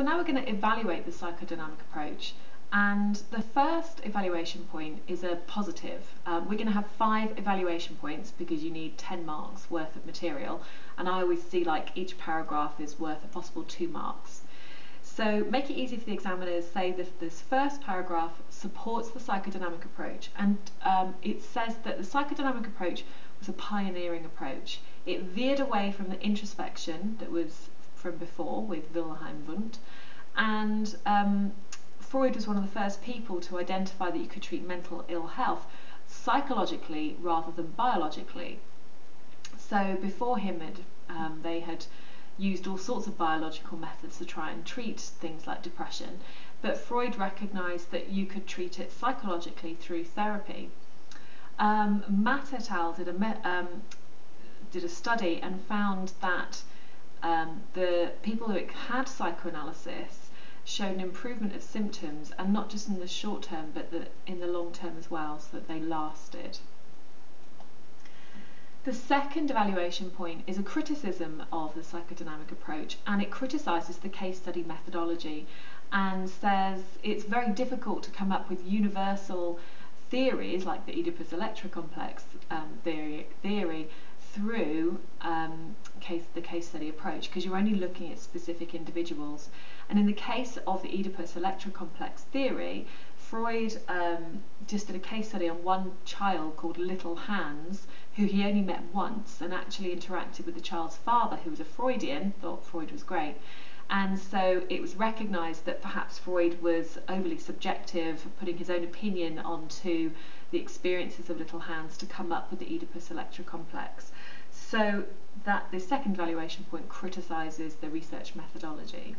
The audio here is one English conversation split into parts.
So now we're going to evaluate the psychodynamic approach and the first evaluation point is a positive. Um, we're going to have five evaluation points because you need 10 marks worth of material and I always see like each paragraph is worth a possible two marks. So make it easy for the examiners, say that this first paragraph supports the psychodynamic approach and um, it says that the psychodynamic approach was a pioneering approach. It veered away from the introspection that was from before with Wilhelm Wundt. And um, Freud was one of the first people to identify that you could treat mental ill health psychologically rather than biologically. So before him, it, um, they had used all sorts of biological methods to try and treat things like depression, but Freud recognised that you could treat it psychologically through therapy. Um, Maat et al. did a, um, did a study and found that um, the people who had psychoanalysis showed an improvement of symptoms, and not just in the short term, but the, in the long term as well, so that they lasted. The second evaluation point is a criticism of the psychodynamic approach, and it criticises the case study methodology and says it's very difficult to come up with universal theories like the Oedipus Electra complex um, theory, theory through um, case, study approach because you're only looking at specific individuals. And in the case of the Oedipus Electra complex theory, Freud um, just did a case study on one child called Little Hans, who he only met once and actually interacted with the child's father, who was a Freudian, thought Freud was great. And so it was recognised that perhaps Freud was overly subjective, putting his own opinion onto the experiences of Little Hans to come up with the Oedipus Electra complex. So that the second valuation point criticises the research methodology.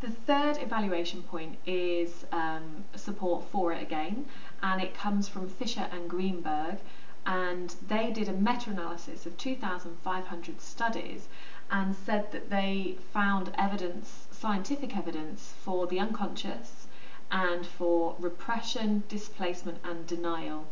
The third evaluation point is um, support for it again, and it comes from Fisher and Greenberg, and they did a meta-analysis of 2,500 studies and said that they found evidence, scientific evidence, for the unconscious, and for repression, displacement, and denial.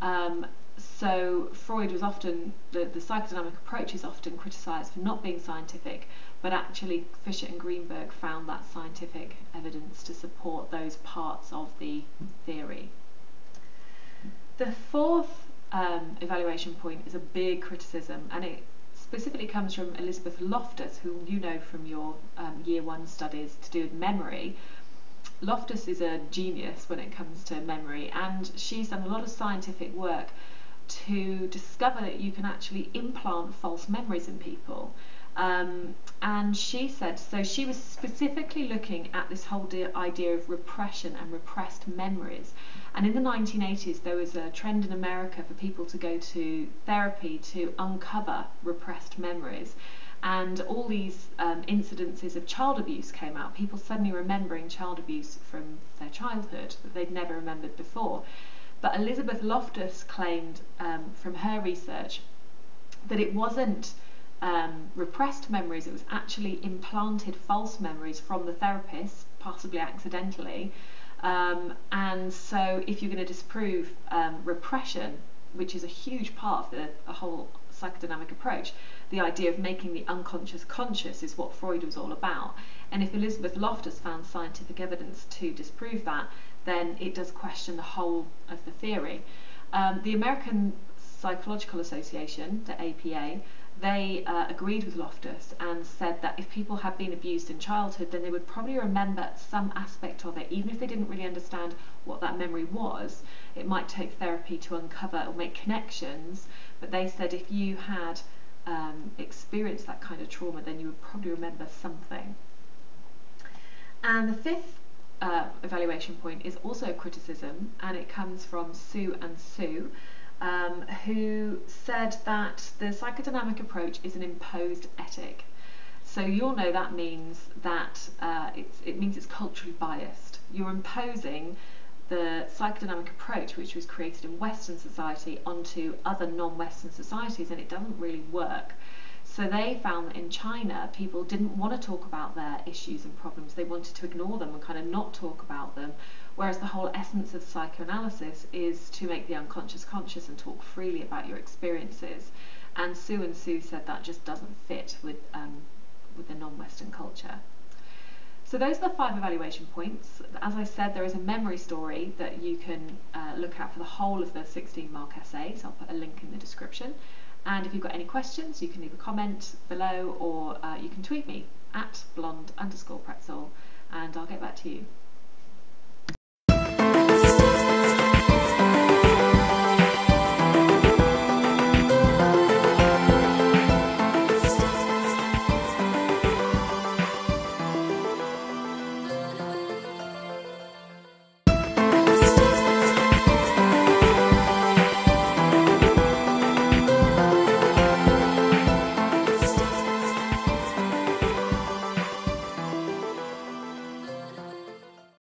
Um, so Freud was often, the, the psychodynamic approach is often criticised for not being scientific, but actually Fisher and Greenberg found that scientific evidence to support those parts of the theory. The fourth um, evaluation point is a big criticism, and it specifically comes from Elizabeth Loftus, who you know from your um, year one studies to do with memory, Loftus is a genius when it comes to memory, and she's done a lot of scientific work to discover that you can actually implant false memories in people. Um, and she said, so she was specifically looking at this whole idea of repression and repressed memories. And in the 1980s, there was a trend in America for people to go to therapy to uncover repressed memories and all these um, incidences of child abuse came out, people suddenly remembering child abuse from their childhood that they'd never remembered before. But Elizabeth Loftus claimed um, from her research that it wasn't um, repressed memories, it was actually implanted false memories from the therapist, possibly accidentally. Um, and so, if you're going to disprove um, repression, which is a huge part of the, whole psychodynamic approach, the idea of making the unconscious conscious is what Freud was all about. And if Elizabeth Loftus found scientific evidence to disprove that, then it does question the whole of the theory. Um, the American Psychological Association, the APA, they uh, agreed with Loftus and said that if people had been abused in childhood, then they would probably remember some aspect of it, even if they didn't really understand what that memory was. It might take therapy to uncover or make connections, but they said if you had um, experienced that kind of trauma, then you would probably remember something. And the fifth uh, evaluation point is also a criticism, and it comes from Sue and Sue, um, who said that the psychodynamic approach is an imposed etic. So you'll know that means that uh, it means it's culturally biased. You're imposing the psychodynamic approach, which was created in Western society, onto other non-Western societies, and it doesn't really work. So they found that in China, people didn't want to talk about their issues and problems. They wanted to ignore them and kind of not talk about them. Whereas the whole essence of psychoanalysis is to make the unconscious conscious and talk freely about your experiences. And Sue and Sue said that just doesn't fit with um, with the non-Western culture. So those are the five evaluation points. As I said, there is a memory story that you can uh, look at for the whole of the 16 mark essay, so I'll put a link in the description. And if you've got any questions, you can leave a comment below or uh, you can tweet me at blonde underscore pretzel and I'll get back to you.